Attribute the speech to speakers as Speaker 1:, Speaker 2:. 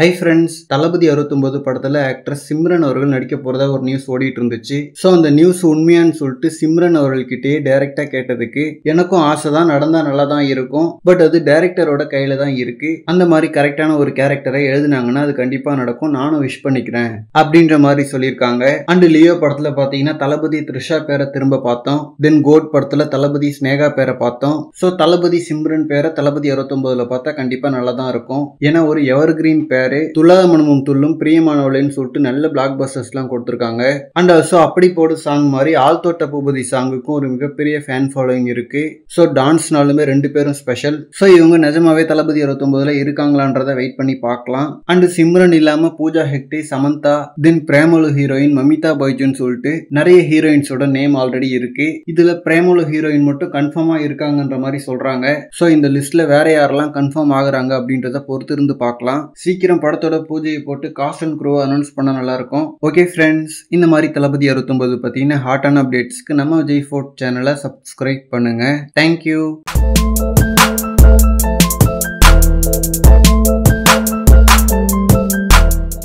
Speaker 1: Hi friends தளபதி அறுபத்தொன்பது படத்தில் actress Simran அவர்கள் நடிக்க போகிறதா ஒரு நியூஸ் ஓடிட்டு இருந்துச்சு ஸோ அந்த நியூஸ் உண்மையான்னு சொல்லிட்டு சிம்ரன் அவர்கள்கிட்டயே டைரெக்டாக கேட்டதுக்கு எனக்கும் ஆசை தான் நடந்தால் நல்லா தான் இருக்கும். பட் அது டைரக்டரோட கையில் தான் இருக்குது அந்த மாதிரி கரெக்டான ஒரு கேரக்டரை எழுதுனாங்கன்னா அது கண்டிப்பாக நடக்கும் நானும் விஷ் பண்ணிக்கிறேன். அப்படின்ற மாதிரி சொல்லியிருக்காங்க. அண்டு லியோ படத்தில் பார்த்தீங்கன்னா தளபதி த்ரிஷா பேரை திரும்ப பார்த்தோம். தென் கோட் படத்தில் தளபதி ஸ்னேகா பேரை பார்த்தோம். ஸோ தளபதி சிம்ரன் பேரை தளபதி அறுபத்தொன்பதுல பார்த்தா கண்டிப்பாக நல்லா தான் இருக்கும். ஏன்னா ஒரு எவர் கிரீன் பேர் துல்லாத மனமும் துள்ளும் பிரியமானவளைன்னு சொல்லிட்டு நல்ல பிளாக் பஸ்டர்ஸ்லாம் கொடுத்துருக்காங்க. அண்ட் ஆல்சோ அப்படி போடு சாங் மாதிரி ஆழ்தோட்ட பூபதி சாங்குக்கும் ஒரு மிகப்பெரிய ஃபேன் ஃபாலோயிங் இருக்கு. ஸோ டான்ஸ்னாலுமே ரெண்டு பேரும் ஸ்பெஷல் ஸோ இவங்க நிஜமாவே தளபதி இருபத்தொன்பதுல இருக்காங்களான்றதை வெயிட் பண்ணி பார்க்கலாம். அண்ட் சிம்ரன் இல்லாம பூஜா ஹெக்டே சமந்தா தென் பிரேமலு ஹீரோயின் மமிதா பைஜுன்னு சொல்லிட்டு நிறைய ஹீரோயின்ஸோட நேம் ஆல்ரெடி இருக்கு. இதுல பிரேமலு ஹீரோயின் மட்டும் கன்ஃபார்மா இருக்காங்கன்ற மாதிரி சொல்றாங்க. ஸோ இந்த லிஸ்ட்ல வேற யாரெல்லாம் கன்ஃபார்ம் ஆகுறாங்க அப்படின்றத பொறுத்து இருந்து பார்க்கலாம். சீக்கிரம் படத்தோட பூஜையை போட்டு காஸ்ட் அண்ட் க்ரோ அனௌன்ஸ் பண்ண நல்லா இருக்கும் ஓகே ஃப்ரெண்ட்ஸ் இந்த மாதிரி தளபதி அறுபத்தொன்பது பார்த்தீங்கன்னா ஹாட்டான அப்டேட்ஸ்க்கு நம்ம விஜய் ஃபோர்ட் சேனலை சப்ஸ்கிரைப் பண்ணுங்க. Thank you